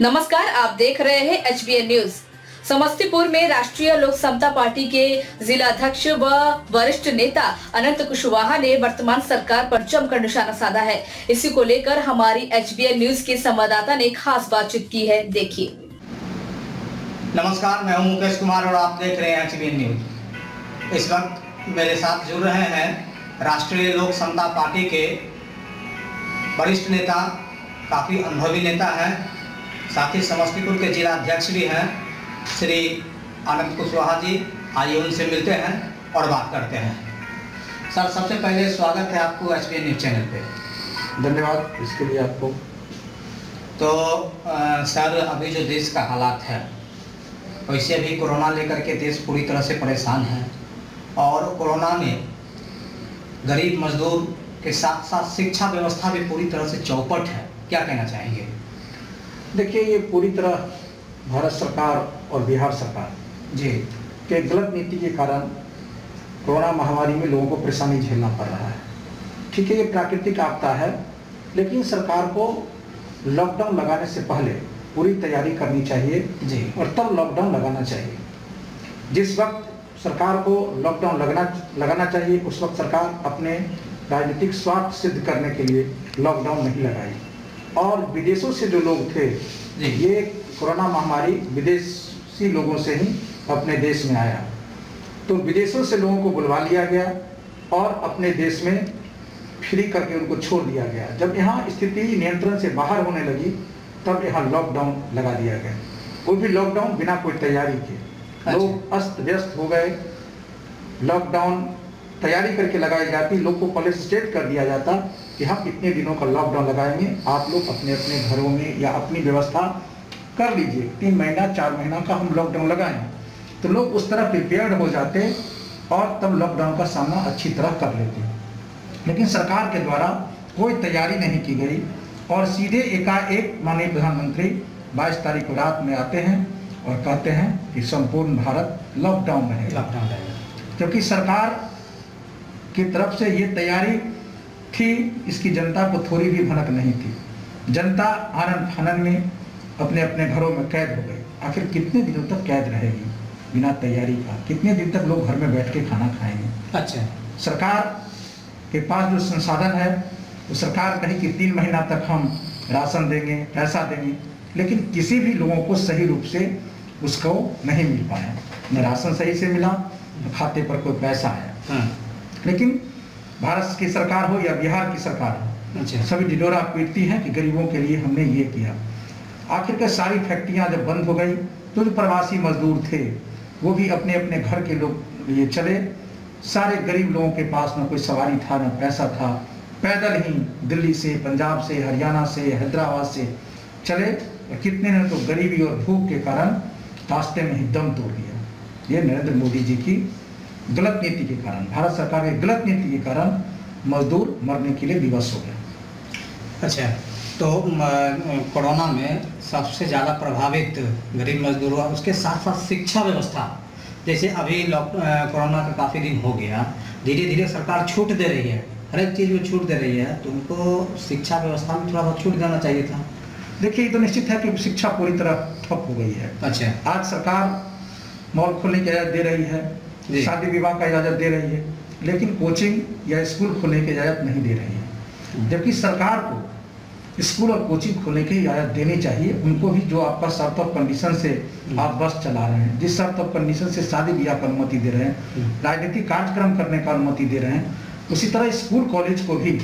नमस्कार, आप देख रहे हैं एचबीएन न्यूज़। समस्तीपुर में राष्ट्रीय लोक समता पार्टी के जिला अध्यक्ष व वरिष्ठ नेता अनंत कुशवाहा ने वर्तमान सरकार पर जमकर निशाना साधा है। इसी को लेकर हमारी एचबीएन न्यूज़ के संवाददाता ने खास बातचीत की है। देखिए। नमस्कार, मैं हूँ मुकेश कुमार और आप देख रहे हैं एचबीएन न्यूज़। इस वक्त मेरे साथ जुड़ रहे हैं राष्ट्रीय लोक समता पार्टी के वरिष्ठ नेता, काफ़ी अनुभवी नेता हैं। साथ ही समस्तीपुर के जिला अध्यक्ष भी हैं श्री आनंद कुशवाहा जी। आइए उनसे मिलते हैं और बात करते हैं। सर सबसे पहले स्वागत है आपको एच न्यूज़ चैनल पे। धन्यवाद इसके लिए आपको। तो अ, सर अभी जो देश का हालात है वैसे अभी कोरोना लेकर के देश पूरी तरह से परेशान है। और कोरोना में गरीब मजदूर के साथ साथ शिक्षा व्यवस्था भी पूरी तरह से चौपट है। क्या कहना चाहेंगे? देखिए ये पूरी तरह भारत सरकार और बिहार सरकार जी। के गलत नीति के कारण कोरोना महामारी में लोगों को परेशानी झेलना पड़ रहा है। ठीक है ये प्राकृतिक आपदा है लेकिन सरकार को लॉकडाउन लगाने से पहले पूरी तैयारी करनी चाहिए जी। और तब लॉकडाउन लगाना चाहिए। जिस वक्त सरकार को लॉकडाउन लगना लगाना चाहिए उस वक्त सरकार अपने राजनीतिक स्वार्थ सिद्ध करने के लिए लॉकडाउन नहीं लगाई और विदेशों से जो लोग थे ये कोरोना महामारी विदेशी लोगों से ही अपने देश में आया। तो विदेशों से लोगों को बुलवा लिया गया और अपने देश में फ्री करके उनको छोड़ दिया गया। जब यहाँ स्थिति नियंत्रण से बाहर होने लगी तब यहाँ लॉकडाउन लगा दिया गया। वो भी लॉकडाउन बिना कोई तैयारी के। अच्छा। लोग अस्त व्यस्त हो गए। लॉकडाउन तैयारी करके लगाई जाती लोग को पहले स्टेट कर दिया जाता। कि हम इतने दिनों का लॉकडाउन लगाएँगे आप लोग अपने अपने घरों में या अपनी व्यवस्था कर लीजिए। तीन महीना चार महीना का हम लॉकडाउन लगाएँ। तो लोग उस तरह प्रिपेयर्ड हो जाते और तब लॉकडाउन का सामना अच्छी तरह कर लेते। लेकिन सरकार के द्वारा कोई तैयारी नहीं की गई और सीधे एकाएक माननीय प्रधानमंत्री 22 तारीख को रात में आते हैं और कहते हैं कि संपूर्ण भारत लॉकडाउन रहेगा लॉकडाउन रहेगा क्योंकि सरकार की तरफ़ से ये तैयारी थी इसकी जनता को थोड़ी भी भनक नहीं थी। जनता आनंद फानन में अपने अपने घरों में कैद हो गई। आखिर कितने दिनों तक कैद रहेगी? बिना तैयारी का। कितने दिन तक लोग घर में बैठ के खाना खाएँगे? अच्छा। सरकार के पास जो संसाधन है वो सरकार कही कि तीन महीना तक हम राशन देंगे पैसा देंगे लेकिन किसी भी लोगों को सही रूप से उसको नहीं मिल पाया। न राशन सही से मिला न खाते पर कोई पैसा आया। हाँ। लेकिन भारत की सरकार हो या बिहार की सरकार हो अच्छा। सभी डिडोरा पीटती हैं कि गरीबों के लिए हमने ये किया। आखिर के सारी फैक्ट्रियाँ जब बंद हो गई तो जो प्रवासी मजदूर थे वो भी अपने अपने घर के लोग लिए चले। सारे गरीब लोगों के पास न कोई सवारी था न पैसा था। पैदल ही दिल्ली से पंजाब से हरियाणा से हैदराबाद से चले। और कितने ने तो गरीबी और भूख के कारण रास्ते में ही दम तोड़ दिया। ये नरेंद्र मोदी जी की गलत नीति के कारण भारत सरकार की गलत नीति के कारण मजदूर मरने के लिए विवश हो गए अच्छा तो कोरोना में सबसे ज़्यादा प्रभावित गरीब मजदूर हुआ उसके साथ साथ शिक्षा व्यवस्था। जैसे अभी लॉक कोरोना का काफ़ी दिन हो गया धीरे धीरे सरकार छूट दे रही है हर एक चीज़ में छूट दे रही है तो उनको शिक्षा व्यवस्था में थोड़ा बहुत छूट देना चाहिए था। देखिए ये तो निश्चित है कि शिक्षा पूरी तरह ठप हो गई है। अच्छा। आज सरकार मॉल खोलने की दे रही है शादी विवाह का इजाज़त दे रही है लेकिन कोचिंग या स्कूल खोलने की इजाज़त नहीं दे रही है जबकि सरकार को स्कूल और कोचिंग खोलने की इजाज़त देनी चाहिए उनको भी जो आपका शर्त ऑफ़ कंडीशन से आप बस चला रहे हैं जिस शर्त ऑफ़ कंडीशन से शादी ब्याह का अनुमति दे रहे हैं हम्म। राजनीतिक कार्यक्रम करने का अनुमति दे रहे हैं उसी तरह स्कूल कॉलेज को भी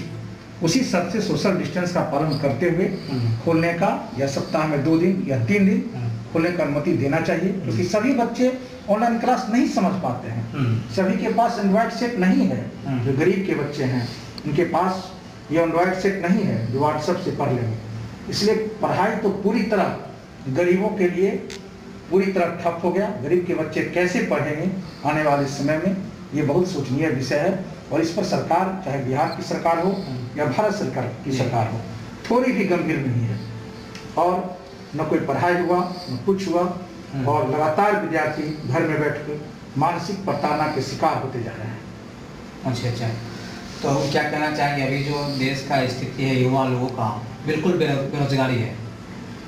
उसी शर्त से सोशल डिस्टेंस का पालन करते हुए हम्म। खोलने का या सप्ताह में दो दिन या तीन दिन हम्म। खोलने का अनुमति देना चाहिए क्योंकि सभी बच्चे ऑनलाइन क्लास नहीं समझ पाते हैं। हम्म। सभी के पास एंड्रॉयड सेट नहीं है हम्म। जो गरीब के बच्चे हैं। उनके पास ये एंड्रॉयड सेट नहीं है जो व्हाट्सएप से पढ़ लेंगे। इसलिए पढ़ाई तो पूरी तरह गरीबों के लिए पूरी तरह ठप हो गया। गरीब के बच्चे कैसे पढ़ेंगे आने वाले समय में? ये बहुत सोचनीय विषय है। और इस पर सरकार चाहे बिहार की सरकार हो या भारत सरकार की सरकार हो थोड़ी भी गंभीर नहीं है। और न कोई पढ़ाई हुआ न कुछ हुआ हम्म। और लगातार विद्यार्थी घर में बैठ कर मानसिक प्रताड़ना के शिकार होते जा रहे हैं। अच्छा अच्छा। तो हम क्या कहना चाहेंगे? अभी जो देश का स्थिति है युवा लोगों का बिल्कुल बेरोजगारी है।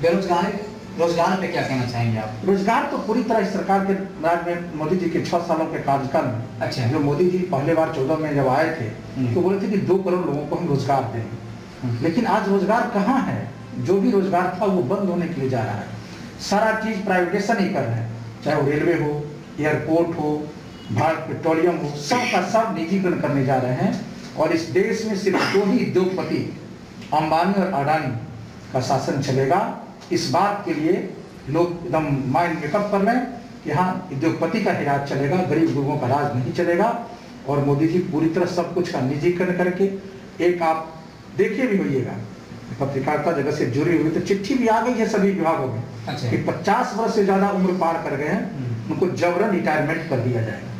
बेरोजगारी रोज़गार पे क्या कहना चाहेंगे आप? रोज़गार तो पूरी तरह इस सरकार के राज में मोदी जी के छह सालों के कार्यकाल में। अच्छा। जो मोदी जी पहले बार चौदह में जब आए थे हम्म। तो बोले थे कि दो करोड़ लोगों को हम रोज़गार देंगे। हम्म। लेकिन आज रोज़गार कहाँ है? जो भी रोज़गार था वो बंद होने के लिए जा रहा है। सारा चीज़ प्राइवेटेशन ही कर रहे हैं। चाहे वो रेलवे हो एयरपोर्ट हो, भारत पेट्रोलियम हो, सब का सब निजीकरण करने जा रहे हैं। और इस देश में सिर्फ़ दो ही उद्योगपति, अंबानी और अडानी का शासन चलेगा। इस बात के लिए लोग एकदम माइंड मेकअप कर हैं कि हाँ उद्योगपति का ही राज चलेगा, गरीब लोगों का राज नहीं चलेगा। और मोदी जी पूरी तरह सब कुछ का निजीकरण करके एक आप देखिए भी होइएगा। पत्रकारिता जगत से जुड़ी हुई तो चिट्ठी भी आ गई है सभी विभागों में। अच्छा। कि 50 वर्ष से ज़्यादा उम्र पार कर गए हैं हम्म। उनको जबरन रिटायरमेंट कर दिया जाएगा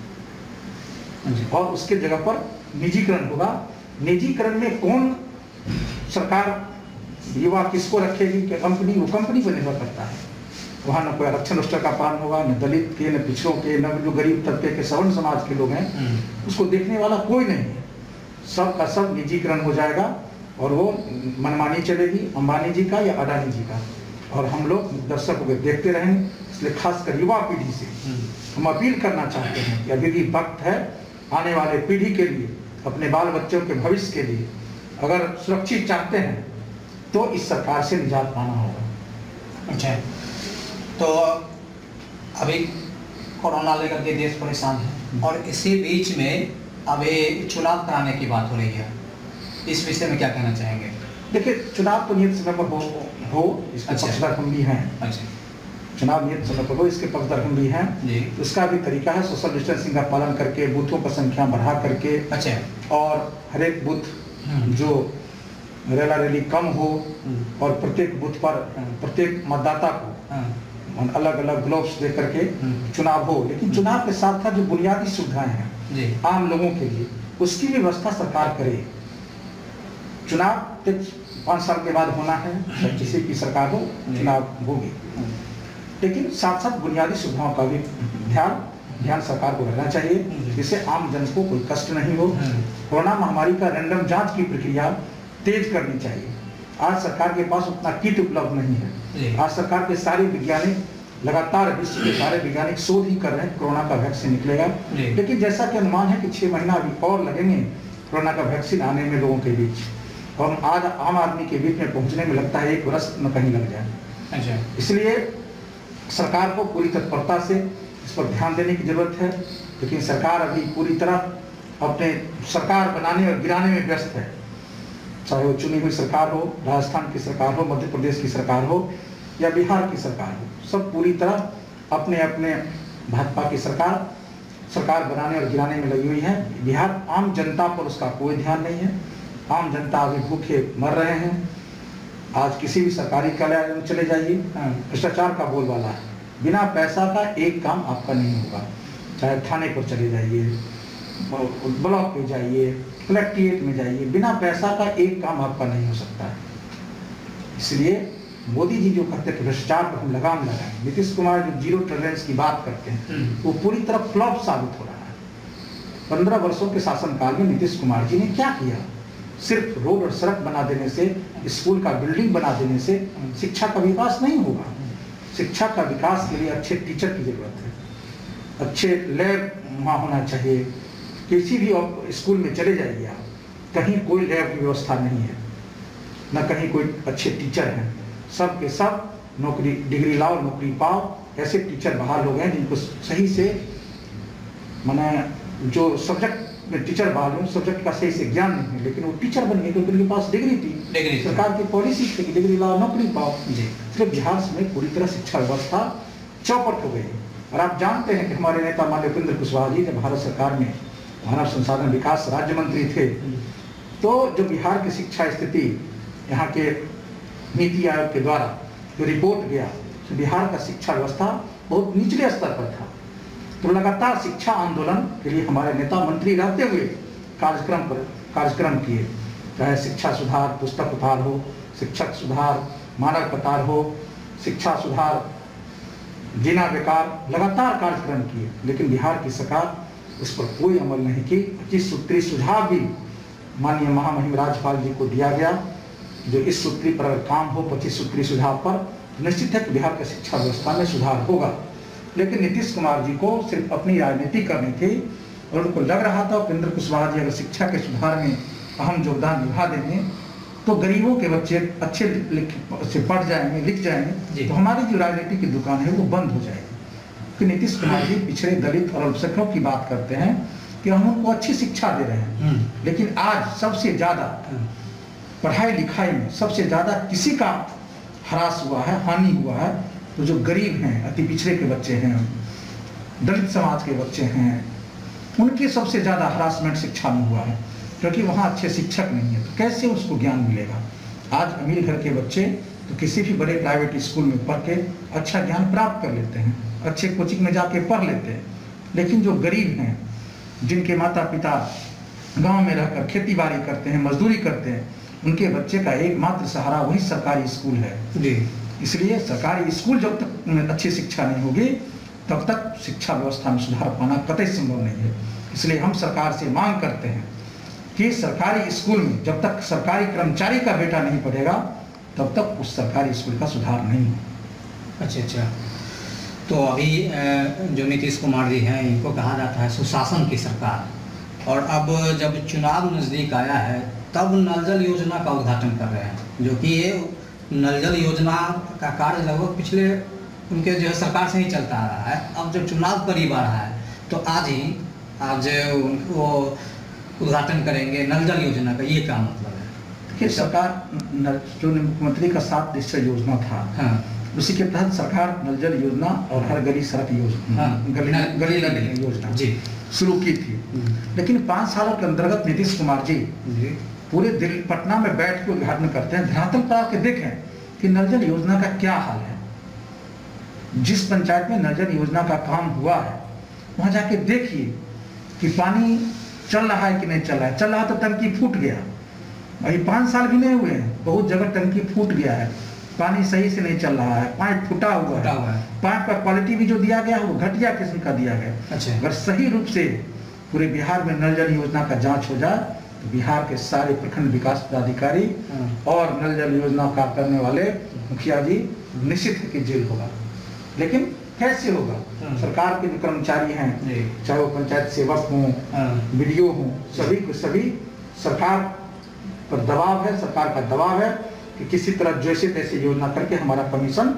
और उसके जगह पर निजीकरण होगा निजीकरण में कौन सरकार युवा किसको रखेगी कि कंपनी वो कंपनी पर निर्भर करता है वहाँ न कोई आरक्षण उष्टर का पालन होगा न दलित के न पिछड़ों के न जो गरीब तबके के सवर्ण समाज के लोग हैं हम्म। उसको देखने वाला कोई नहीं है सब का सब निजीकरण हो जाएगा और वो मनमानी चलेगी अंबानी जी का या अडानी जी का और हम लोग दर्शकों होकर देखते रहेंगे इसलिए खासकर युवा पीढ़ी से। हम अपील करना चाहते हैं कि अभी भी वक्त है आने वाले पीढ़ी के लिए अपने बाल बच्चों के भविष्य के लिए अगर सुरक्षित चाहते हैं तो इस सरकार से निजात पाना होगा। अच्छा। तो अभी कोरोना लेकर के देश परेशान है और इसी बीच में अभी चुनाव कराने की बात हो रही है। इस विषय में क्या कहना चाहेंगे? देखिए चुनाव तो नियत समय पर हो इसके अच्छा। पक्षधर हम भी हैं अच्छा चुनाव नियत समय पर हो इसके पक्षधर हम भी हैं जी उसका भी तरीका है सोशल डिस्टेंसिंग का पालन करके बूथों पर संख्या बढ़ा करके अच्छा और हर एक बूथ हम्म। जो रेला रैली कम हो हम्म। और प्रत्येक बूथ पर हम्म। प्रत्येक मतदाता को अलग अलग ग्लोव्स दे करके। चुनाव हो लेकिन। चुनाव के साथ साथ जो बुनियादी सुविधाएँ हैं आम लोगों के लिए उसकी भी व्यवस्था सरकार करे चुनाव तो पाँच साल के बाद होना है चाहे किसी की सरकार हो जी। चुनाव होगी। लेकिन साथ साथ बुनियादी सुविधाओं का भी ध्यान ध्यान सरकार को रखना चाहिए जिससे आम जन को कोई कष्ट नहीं हो। हम्म। कोरोना महामारी का रैंडम जाँच की प्रक्रिया तेज करनी चाहिए। आज सरकार के पास उतना किट उपलब्ध नहीं है। आज सरकार के सारे वैज्ञानिक लगातार विश्व के सारे वैज्ञानिक शोध ही कर रहे हैं कोरोना का वैक्सीन निकलेगा। लेकिन जैसा कि अनुमान है कि छह महीना अभी और लगेंगे कोरोना का वैक्सीन आने में लोगों के बीच। और आज आम आदमी के बीच में पहुँचने में लगता है एक वर्ष न कहीं लग जाए। अच्छा। इसलिए सरकार को पूरी तत्परता से इस पर ध्यान देने की ज़रूरत है लेकिन सरकार अभी पूरी तरह अपने सरकार बनाने और गिराने में व्यस्त है। चाहे वो चुनी हुई सरकार हो राजस्थान की सरकार हो मध्य प्रदेश की सरकार हो या बिहार की सरकार हो सब पूरी तरह अपने अपने भाजपा की सरकार सरकार बनाने और गिराने में लगी हुई है। बिहार आम जनता पर उसका कोई ध्यान नहीं है। आम जनता अभी भूखे मर रहे हैं। आज किसी भी सरकारी कार्यालय में चले जाइए। हाँ। भ्रष्टाचार का बोलबाला है। बिना पैसा का एक काम आपका नहीं होगा। चाहे थाने पर चले जाइए ब्लॉक पे जाइए कलेक्ट्रेट में जाइए बिना पैसा का एक काम आपका नहीं हो सकता है। इसलिए मोदी जी जो करते हैं भ्रष्टाचार पर हम लगाम लगाएँ नीतीश कुमार जो ज़ीरो टॉलरेंस की बात करते हैं हम्म। वो पूरी तरह फ्लॉप साबित हो रहा है। पंद्रह वर्षों के शासनकाल में नीतीश कुमार जी ने क्या किया? सिर्फ़ रोड और सड़क बना देने से, स्कूल का बिल्डिंग बना देने से शिक्षा का विकास नहीं होगा। शिक्षा का विकास के लिए अच्छे टीचर की ज़रूरत है। अच्छे लैब वहाँ होना चाहिए। किसी भी स्कूल में चले जाइए आप। कहीं कोई लैब की व्यवस्था नहीं है। न कहीं कोई अच्छे टीचर हैं। सब के सब नौकरी, डिग्री लाओ, नौकरी पाओ। ऐसे टीचर बाहर लोग हैं जिनको सही से, मैंने जो सब्जेक्ट में टीचर बहाल हुए सब्जेक्ट का सही से ज्ञान नहीं है लेकिन वो टीचर बन गए क्योंकि उनके पास डिग्री थी। डिग्री सरकार की पॉलिसी थी डिग्री लाओ नौकरी पाओ। सिर्फ़ बिहार में पूरी तरह शिक्षा व्यवस्था चौपट हो गई। और आप जानते हैं कि हमारे नेता माननीय उपेंद्र कुशवाहा जी जब भारत सरकार में मानव संसाधन विकास राज्य मंत्री थे। तो जो बिहार की शिक्षा स्थिति यहाँ के नीति आयोग के द्वारा जो रिपोर्ट गया तो बिहार का शिक्षा व्यवस्था बहुत निचले स्तर पर था। तो लगातार शिक्षा आंदोलन के लिए हमारे नेता मंत्री रहते हुए कार्यक्रम पर कार्यक्रम किए। चाहे शिक्षा सुधार, पुस्तक उधार हो, शिक्षक सुधार, मानव कतार हो, शिक्षा सुधार, जीना बेकार, लगातार कार्यक्रम किए। लेकिन बिहार की सरकार उस पर कोई अमल नहीं की। पच्चीस सूत्री सुझाव भी माननीय महामहिम राज्यपाल जी को दिया गया जो इस सूत्री पर काम हो, पच्चीस सूत्री सुझाव पर तो निश्चित है कि बिहार की शिक्षा व्यवस्था में सुधार होगा। लेकिन नीतीश कुमार जी को सिर्फ़ अपनी राजनीति करनी थी और उनको लग रहा था उपेंद्र कुशवाहा जी अगर शिक्षा के सुधार में अहम योगदान निभा देंगे तो गरीबों के बच्चे अच्छे लिख से पढ़ जाएँगे लिख जाएँगे तो हमारी जो राजनीति की दुकान है वो बंद हो जाएगी। कि नीतीश कुमार जी पिछड़े दलित और अल्पसंख्यकों की बात करते हैं कि हम उनको अच्छी शिक्षा दे रहे हैं। हम्म, लेकिन आज सबसे ज़्यादा पढ़ाई लिखाई में सबसे ज़्यादा किसी का हरास हुआ है हानि हुआ है तो जो गरीब हैं, अति पिछड़े के बच्चे हैं, दलित समाज के बच्चे हैं, उनके सबसे ज़्यादा हरासमेंट शिक्षा में हुआ है, क्योंकि वहाँ अच्छे शिक्षक नहीं है। तो कैसे उसको ज्ञान मिलेगा? आज अमीर घर के बच्चे तो किसी भी बड़े प्राइवेट स्कूल में पढ़ के अच्छा ज्ञान प्राप्त कर लेते हैं, अच्छे कोचिंग में जाके पढ़ लेते हैं। लेकिन जो गरीब हैं, जिनके माता पिता गाँव में रहकर खेती बाड़ी करते हैं, मजदूरी करते हैं, उनके बच्चे का एकमात्र सहारा वही सरकारी स्कूल है। जी। इसलिए सरकारी स्कूल जब तक अच्छी शिक्षा नहीं होगी, तब तक शिक्षा व्यवस्था में सुधार पाना कतई संभव नहीं है। इसलिए हम सरकार से मांग करते हैं कि सरकारी स्कूल में जब तक सरकारी कर्मचारी का बेटा नहीं पढ़ेगा, तब तक उस सरकारी स्कूल का सुधार नहीं हो अच्छा अच्छा। तो अभी जो नीतीश कुमार जी हैं, इनको कहा जाता है सुशासन की सरकार। और अब जब चुनाव नज़दीक आया है, तब नल जल योजना का उद्घाटन कर रहे हैं, जो कि ये नल जल योजना का कार्य लगभग पिछले उनके जो है सरकार से ही चलता आ रहा है। अब जब चुनाव करीब आ रहा है तो आज ही आप जो वो उद्घाटन करेंगे नल जल योजना का ये क्या मतलब है? देखिए सरकार जो मुख्यमंत्री का सात निश्चय योजना था हाँ। उसी के तहत सरकार नल जल योजना और हर गली सड़क योजना हाँ। गली न- गली नली योजना जी। शुरू की थी। लेकिन पाँच सालों के अंतर्गत नीतीश कुमार जी जी। पूरे दिल्ली पटना में बैठ के उद्घाटन करते हैं धरातल पर आके देखें कि नल जल योजना का क्या हाल है। जिस पंचायत में नल जल योजना का काम हुआ है वहाँ जाके देखिए कि पानी चल रहा है कि नहीं चल रहा है। चल रहा तो टंकी फूट गया। अभी पाँच साल भी नहीं हुए हैं बहुत जगह टंकी फूट गया है। पानी सही से नहीं चल रहा है पाइप फूटा हुआ है। है। पाइप का क्वालिटी भी जो दिया गया है वो घटिया किस्म का दिया गया अच्छा। अगर सही रूप से पूरे बिहार में नल जल योजना का जाँच हो जाए बिहार के सारे प्रखंड विकास पदाधिकारी हाँ। और नल जल योजना का करने वाले मुखिया जी निश्चित है कि जेल होगा। लेकिन कैसे होगा? हाँ। सरकार के जो कर्मचारी हैं चाहे वो पंचायत सेवक हों हाँ। वीडियो हों सभी को सभी सरकार पर दबाव है सरकार का दबाव है कि किसी तरह जैसे तैसे योजना करके हमारा कमीशन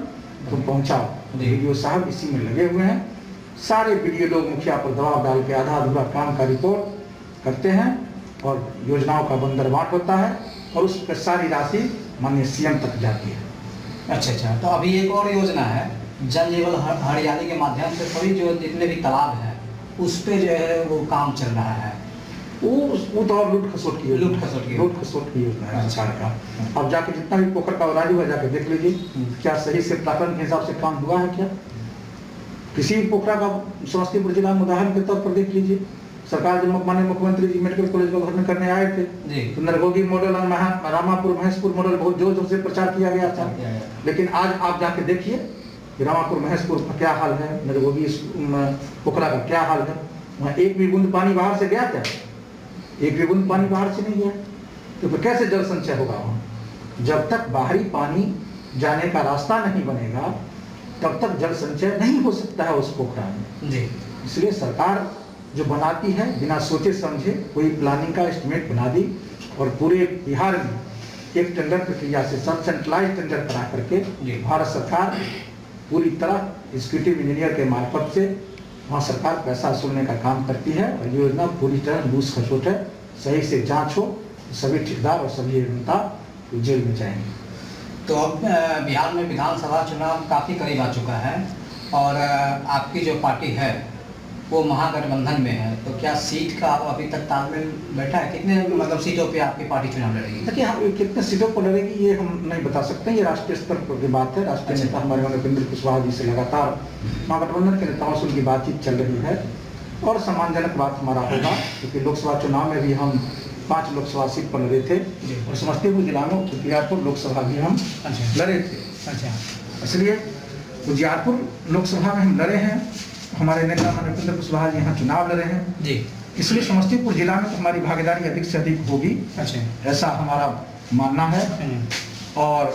तुम पहुंचाओ। वीडियो साहब इसी में लगे हुए हैं। सारे वीडियो लोग मुखिया पर दबाव डाल के आधा अधूरा काम का रिपोर्ट करते हैं। और योजनाओं का बंदर बांट होता है और उस पर सारी राशि माननीय सीएम तक जाती है। अच्छा अच्छा। तो अभी एक और योजना है जल जीवन हरियाली के माध्यम से सभी जो जितने भी तालाब हैं उस पर जो है वो काम चल रहा है। वो वो तो और लूट खसोट की लूट खसोट की लूट खसोट की योजना है। अच्छा। सरकार का अब जाके जितना भी पोखर का उराजी हुआ जाके देख लीजिए हम्म। क्या सही से प्राकलन के हिसाब से काम हुआ है क्या? किसी भी पोखरा का समस्तीपुर जिला में उदाहरण के तौर पर देख लीजिए। सरकार जब माननीय मुख्यमंत्री जी मेडिकल कॉलेज का उद्घाटन करने आए थे। जी। तो नरगोगी मॉडल और महा- रामापुर महेशपुर मॉडल बहुत ज़ोर ज़ोर से प्रचार किया गया था। लेकिन आज आप जाके देखिए रामापुर महेशपुर का क्या हाल है नरगोगी पोखरा का क्या हाल है। वहाँ एक भी बूंद पानी बाहर से गया क्या? एक भी बूंद पानी बाहर से नहीं गया। तो फिर कैसे जल संचय होगा वहाँ? जब तक बाहरी पानी जाने का रास्ता नहीं बनेगा तब तक जल संचय नहीं हो सकता है उस पोखरा में। जी। इसलिए सरकार जो बनाती है बिना सोचे समझे कोई प्लानिंग का एस्टिमेट बना दी और पूरे बिहार में एक टेंडर प्रक्रिया से सब सेंट्रलाइज टेंडर करा करके भारत सरकार पूरी तरह एग्जीक्यूटिव इंजीनियर के मार्फत से वहाँ सरकार पैसा वसूलने का काम करती है और योजना पूरी तरह लूज खसोट है। सही से जाँच हो सभी ठेकेदार और सभी अभियंता जेल में जाएँगे। तो अब बिहार में विधानसभा चुनाव काफ़ी करीब आ चुका है और आपकी जो पार्टी है वो महागठबंधन में है तो क्या सीट का अभी तक तालमेल बैठा है? कितने मतलब सीटों पे आपकी पार्टी चुनाव लड़ेगी? देखिए हम कितने सीटों पर लड़ेगी ये हम नहीं बता सकते ये राष्ट्रीय स्तर पर की बात है। राष्ट्रीय अच्छा। नेता हमारे उपेंद्र कुशवाहा जी से लगातार महागठबंधन के नेताओं से उनकी बातचीत चल रही है। और सम्मानजनक बात हमारा होगा क्योंकि लोकसभा चुनाव में भी हम पाँच लोकसभा सीट पर लड़े थे। और समस्तीपुर जिला में उजियारपुर लोकसभा भी हम अच्छा। लड़े थे। अच्छा। इसलिए उजियारपुर लोकसभा में हम लड़े हैं। हमारे नेता माननीय उपेंद्र कुशवाहा यहाँ चुनाव लड़े हैं। जी। इसलिए समस्तीपुर जिला में तो हमारी भागीदारी अधिक से अधिक होगी। अच्छा। ऐसा हमारा मानना है। हम्म, और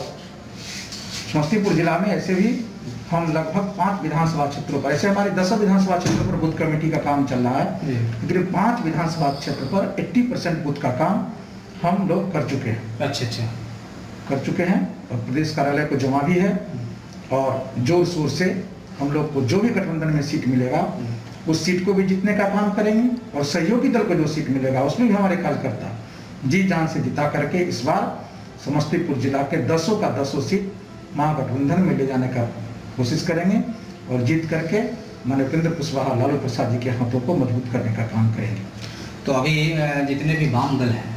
समस्तीपुर जिला में ऐसे भी हम लगभग पाँच विधानसभा क्षेत्रों पर ऐसे हमारे दसों विधानसभा क्षेत्रों पर बूथ कमेटी का काम चल रहा है। लेकिन पाँच विधानसभा क्षेत्र पर 80 परसेंट बूथ का काम हम लोग कर चुके हैं। अच्छा अच्छा। कर चुके हैं और प्रदेश कार्यालय को जमा भी है। और ज़ोर शोर से हम लोग को जो भी गठबंधन में सीट मिलेगा, उस सीट को भी जीतने का काम करेंगे और सहयोगी दल को जो सीट मिलेगा, उसमें भी हमारे कार्यकर्ता जी जान से जिता करके इस बार समस्तीपुर जिला के दसों का दसों सीट महागठबंधन में ले जाने का कोशिश करेंगे और जीत करके मानव उपेंद्र कुशवाहा, लालू प्रसाद जी के हाथों को मज़बूत करने का काम करेंगे। तो अभी जितने भी वाम दल हैं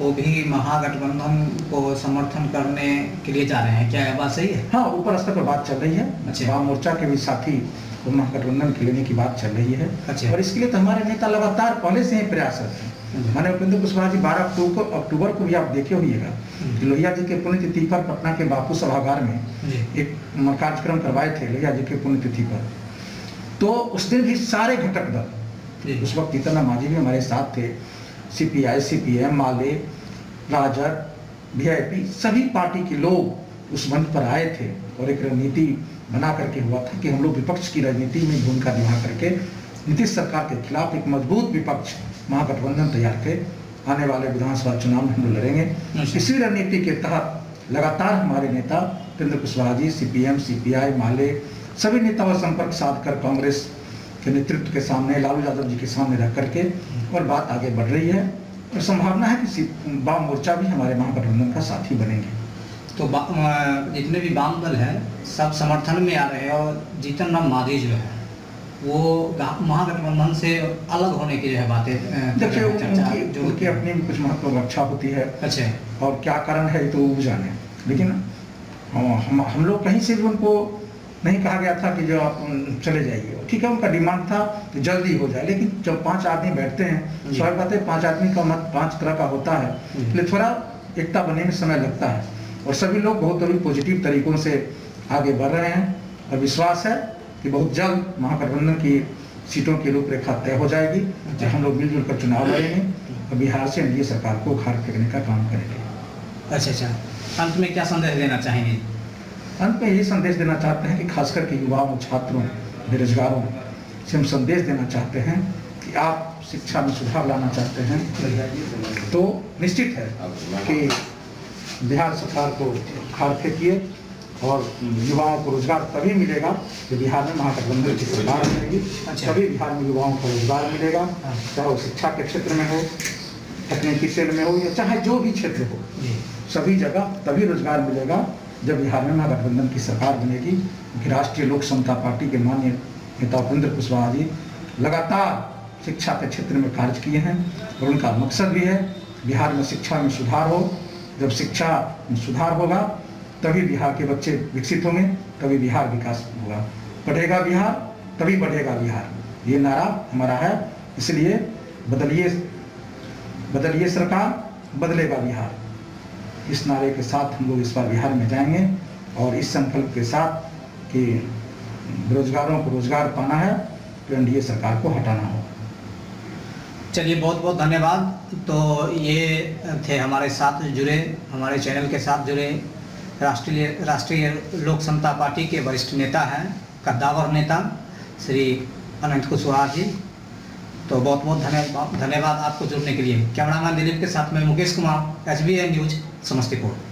वो भी महागठबंधन को समर्थन करने के लिए जा रहे हैं। क्या यह बात सही है? हाँ ऊपर स्तर पर बात चल रही है। अच्छा। वाम मोर्चा के भी साथी को महागठबंधन के लेने की बात चल रही है। अच्छा। और इसके लिए तो हमारे नेता लगातार पहले से ही प्रयासरत हैं। हम्म। माने उपेंद्र कुशवाहा जी बारह अक्टूबर अक्टूबर को भी आप देखे होइएगा। हम्म। लोहिया जी के पुण्यतिथि पर पटना के बापू सभागार में एक कार्यक्रम करवाए थे लोहिया जी के पुण्यतिथि पर। तो उस दिन भी सारे घटक दल उस वक्त इतना मांझी भी हमारे साथ थे। CPI CPM Male Rajad VIP सभी पार्टी के लोग उस मंच पर आए थे और एक रणनीति बना करके हुआ था कि हम लोग विपक्ष की राजनीति में भूमिका निभा करके नीतीश सरकार के खिलाफ एक मज़बूत विपक्ष महागठबंधन तैयार के आने वाले विधानसभा चुनाव में हम लोग लड़ेंगे अच्छा। इसी रणनीति के तहत लगातार हमारे नेता उपेंद्र कुशवाहा जी सीपीएम सीपीआई माले सभी नेताओं संपर्क साधकर कांग्रेस के नेतृत्व के सामने लालू यादव जी के सामने रह करके और बात आगे बढ़ रही है। और संभावना है कि वाम मोर्चा भी हमारे महागठबंधन का साथी बनेंगे। तो जितने भी वाम दल हैं सब समर्थन में आ रहे हैं और जीतन राम मांझी जो है वो महागठबंधन से अलग होने की जो है बातें देखिए उनकी जो उनकी अपनी भी कुछ महत्वाकांक्षा होती है। अच्छा। और क्या कारण है तो वो जाने। लेकिन हम हम लोग कहीं से भी उनको नहीं कहा गया था कि जो आप चले जाइए ठीक है उनका डिमांड था कि जल्दी हो जाए लेकिन जब पाँच आदमी बैठते हैं। स्वाभाविक बात है पाँच आदमी का मत पाँच तरह का होता है। इसलिए थोड़ा एकता बनने में समय लगता है और सभी लोग बहुत अभी पॉजिटिव तरीकों से आगे बढ़ रहे हैं और विश्वास है कि बहुत जल्द महागठबंधन की सीटों की रूपरेखा तय हो जाएगी अच्छा। हम लोग मिलजुल कर चुनाव लड़ेंगे और बिहार से एनडीए सरकार को उखाड़ फेंकने का काम करेंगे अच्छा अच्छा अंत में क्या संदेश देना चाहेंगे अंत में ये संदेश देना चाहते हैं कि खासकर के युवाओं छात्रों बेरोजगारों से हम संदेश देना चाहते हैं कि आप शिक्षा में सुधार लाना चाहते हैं तो निश्चित है कि बिहार सरकार को उखाड़ फेंकिए और युवाओं को रोज़गार तभी मिलेगा कि बिहार में महागठबंधन की सरकार मिलेगी अच्छा। तभी बिहार में युवाओं को रोज़गार मिलेगा। चाहे वो शिक्षा के क्षेत्र में हो तकनीकी क्षेत्र में हो या चाहे जो भी क्षेत्र हो सभी जगह तभी रोज़गार मिलेगा जब बिहार में महागठबंधन की सरकार बनेगी राष्ट्रीय लोक समता पार्टी के माननीय नेता उपेंद्र कुशवाहा जी लगातार शिक्षा के क्षेत्र में कार्य किए हैं, और उनका मकसद भी है बिहार में शिक्षा में सुधार हो। जब शिक्षा में सुधार होगा, तभी बिहार के बच्चे विकसित होंगे, तभी बिहार विकास होगा। बढ़ेगा बिहार, तभी बढ़ेगा बिहार। ये नारा हमारा है, इसलिए बदलिए बदलिए सरकार, बदलेगा बिहार। इस नारे के साथ हम लोग इस बार बिहार में जाएँगे और इस संकल्प के साथ कि बेरोजगारों को रोज़गार पाना है तो एनडीए सरकार को हटाना होगा। चलिए बहुत बहुत धन्यवाद। तो ये थे हमारे साथ जुड़े, हमारे चैनल के साथ जुड़े राष्ट्रीय राष्ट्रीय लोक समता पार्टी के वरिष्ठ नेता हैं, कद्दावर नेता श्री अनंत कुशवाहा जी। तो बहुत बहुत धन्यवाद धन्यवाद आपको जुड़ने के लिए। कैमरामैन दिलीप के साथ में मुकेश कुमार एचबीएन न्यूज़। समस्तीपुर